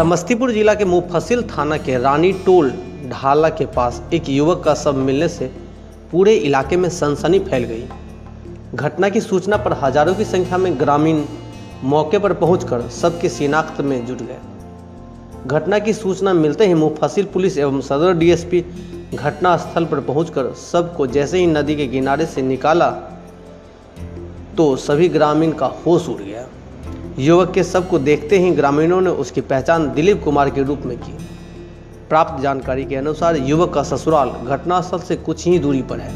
समस्तीपुर जिला के मुफस्सिल थाना के रानी टोल ढाला के पास एक युवक का शव मिलने से पूरे इलाके में सनसनी फैल गई। घटना की सूचना पर हज़ारों की संख्या में ग्रामीण मौके पर पहुंचकर सबके शिनाख्त में जुट गए। घटना की सूचना मिलते ही मुफस्सिल पुलिस एवं सदर डीएसपी घटना स्थल पर पहुंचकर सबको जैसे ही नदी के किनारे से निकाला तो सभी ग्रामीण का होश उड़ गया। युवक के शव को देखते ही ग्रामीणों ने उसकी पहचान दिलीप कुमार के रूप में की। प्राप्त जानकारी के अनुसार युवक का ससुराल घटनास्थल से कुछ ही दूरी पर है।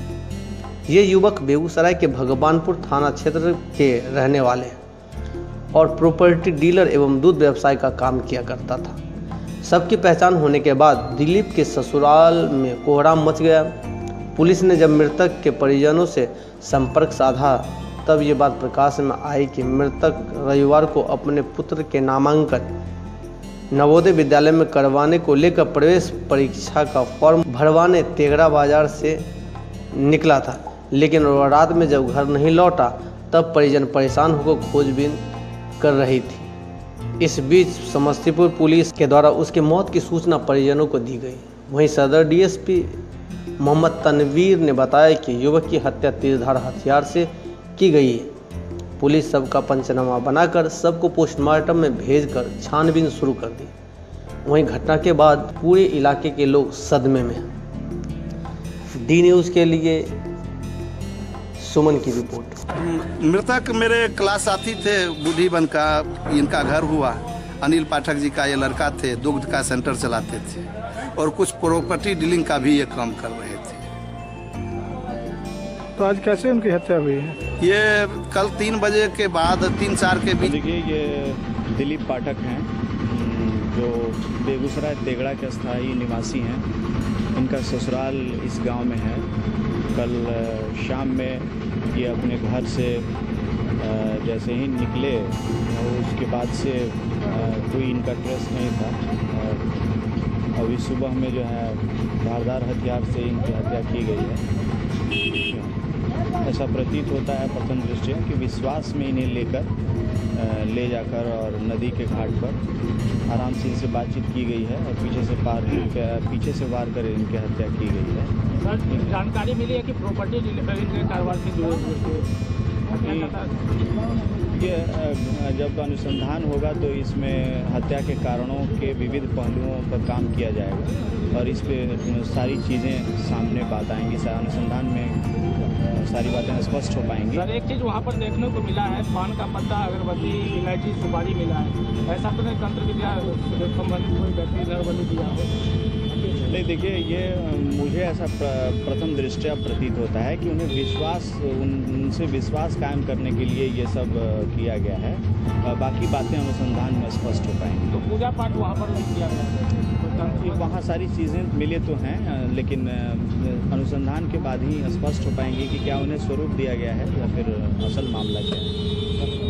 ये युवक बेगूसराय के भगवानपुर थाना क्षेत्र के रहने वाले हैं और प्रॉपर्टी डीलर एवं दूध व्यवसाय का काम किया करता था। सबकी पहचान होने के बाद दिलीप के ससुराल में कोहराम मच गया। पुलिस ने जब मृतक के परिजनों से संपर्क साधा तब ये बात प्रकाश में आई कि मृतक रविवार को अपने पुत्र के नामांकन नवोदय विद्यालय में करवाने को लेकर प्रवेश परीक्षा का फॉर्म भरवाने तेगड़ा बाज़ार से निकला था। लेकिन रात में जब घर नहीं लौटा, तब परिजन परेशान होकर खोजबीन कर रही थी। इस बीच समस्तीपुर पुलिस के द्वारा उसके मौत की सूचना परिजनों को दी गई। वहीं सदर डीएसपी मोहम्मद तनवीर ने बताया कि युवक की हत्या तीरधार हथियार से की गई है। पुलिस सबका पंचनामा बनाकर सबको पोस्टमार्टम में भेजकर छानबीन शुरू कर दी। वहीं घटना के बाद पूरे इलाके के लोग सदमे में डी न्यूज़ के लिए सुमन की रिपोर्ट। मृतक मेरे क्लास साथी थे, बूढ़ी बन का, इनका घर हुआ। अनिल पाठक जी का ये लड़का थे, दुग्ध का सेंटर चलाते थे। और कुछ प्रॉपर्टी डीलिंग का भी ये काम कर रहे थे तो आज कैसे उनकी हत्या हुई है? ये कल तीन बजे के बाद तीन चार के बीच देखिए ये दिलीप पाठक हैं। जो बेगूसराय तेगड़ा के स्थायी निवासी हैं। इनका ससुराल इस गाँव में है। कल शाम में ये अपने घर से जैसे ही निकले और उसके बाद से कोई इनका ट्रेस नहीं था। और अभी सुबह में जो है धारदार हथियार से इनकी हत्या की गई है। ऐसा प्रतीत होता है प्रथम दृष्टया कि विश्वास में इन्हें लेकर ले जाकर और नदी के घाट पर आराम से इनसे बातचीत की गई है और पीछे से पार पीछे से वार कर इनकी हत्या की गई है। सर जानकारी मिली है कि प्रॉपर्टी के कारोबार से जुड़े हुए का ये जब अनुसंधान होगा तो इसमें हत्या के कारणों के विविध पहलुओं पर काम किया जाएगा। और इस पे सारी चीज़ें सामने बात आएँगी सा- अनुसंधान में सारी बातें स्पष्ट हो पाएँगी। सर एक चीज़ वहाँ पर देखने को मिला है पान का पत्ता अगरबत्ती इलायची सुपारी मिला है। ऐसा तो नहीं तंत्र विद्या संबंधित कोई व्यक्ति नरबली दिया हो? नहीं देखिए ये मुझे ऐसा प्र- प्रथम दृष्टया प्रतीत होता है कि उन्हें विश्वास उन, उनसे विश्वास कायम करने के लिए ये सब किया गया है। बाकी बातें अनुसंधान में स्पष्ट हो पाएँगी। तो पूजा पाठ वहाँ पर नहीं किया गया? है। वहाँ सारी चीज़ें मिले तो हैं लेकिन अनुसंधान के बाद ही स्पष्ट हो पाएँगे कि क्या उन्हें स्वरूप दिया गया है या फिर असल मामला क्या है।